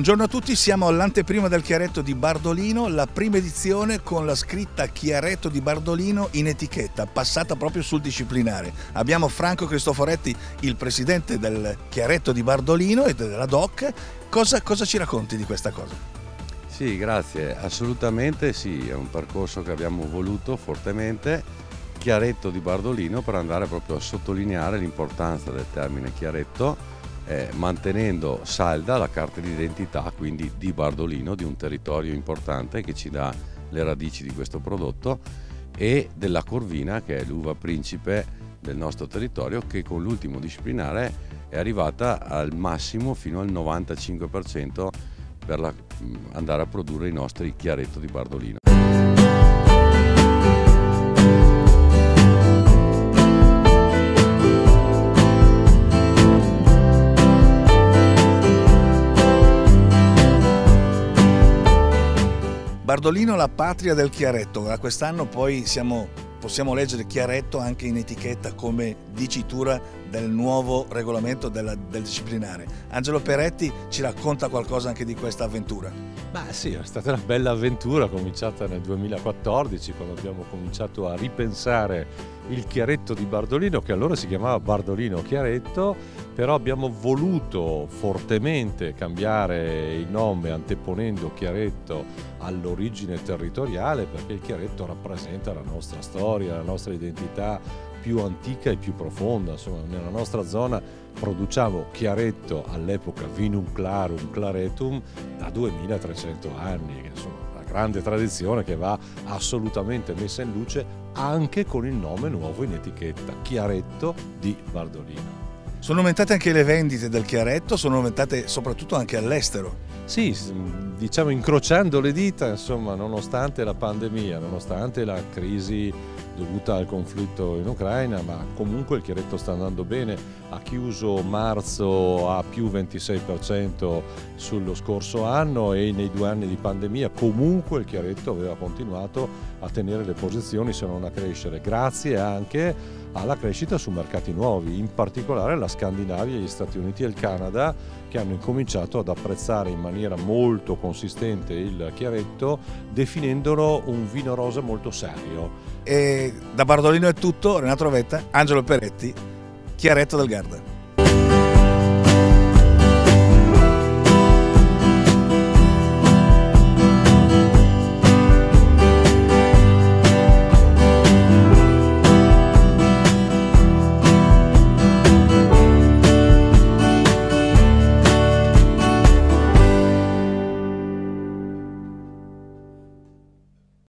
Buongiorno a tutti, siamo all'anteprima del Chiaretto di Bardolino, la prima edizione con la scritta Chiaretto di Bardolino in etichetta, passata proprio sul disciplinare. Abbiamo Franco Cristoforetti, il presidente del Chiaretto di Bardolino e della DOC. Cosa, cosa ci racconti di questa cosa? Sì, grazie. Assolutamente sì, è un percorso che abbiamo voluto fortemente. Chiaretto di Bardolino per andare proprio a sottolineare l'importanza del termine chiaretto eh, mantenendo salda la carta d'identità quindi di Bardolino, di un territorio importante che ci dà le radici di questo prodotto e della Corvina che è l'uva principe del nostro territorio che con l'ultimo disciplinare è arrivata al massimo fino al 95% per la, andare a produrre i nostri chiaretto di Bardolino. Bardolino la patria del chiaretto, da quest'anno poi siamo, possiamo leggere chiaretto anche in etichetta come dicitura del nuovo regolamento della, del disciplinare. Angelo Peretti ci racconta qualcosa anche di questa avventura. Beh sì, è stata una bella avventura cominciata nel 2014 quando abbiamo cominciato a ripensare il chiaretto di Bardolino che allora si chiamava Bardolino Chiaretto però abbiamo voluto fortemente cambiare il nome anteponendo Chiaretto all'origine territoriale perché il Chiaretto rappresenta la nostra storia, la nostra identità più antica e più profonda, insomma nella nostra zona produciamo Chiaretto all'epoca Vinum Clarum Claretum da 2300 anni, insomma grande tradizione che va assolutamente messa in luce anche con il nome nuovo in etichetta, Chiaretto di Bardolino. Sono aumentate anche le vendite del chiaretto, sono aumentate soprattutto anche all'estero. Sì, diciamo incrociando le dita, insomma, nonostante la pandemia, nonostante la crisi dovuta al conflitto in Ucraina, ma comunque il chiaretto sta andando bene, ha chiuso marzo a più 26% sullo scorso anno e nei due anni di pandemia comunque il chiaretto aveva continuato a tenere le posizioni se non a crescere, grazie anche alla crescita su mercati nuovi, in particolare la Scandinavia, gli Stati Uniti e il Canada che hanno incominciato ad apprezzare in maniera molto consistente il chiaretto definendolo un vino rosa molto serio. E da Bardolino è tutto, Renato Rovetta, Angelo Peretti, Chiaretto del Garda.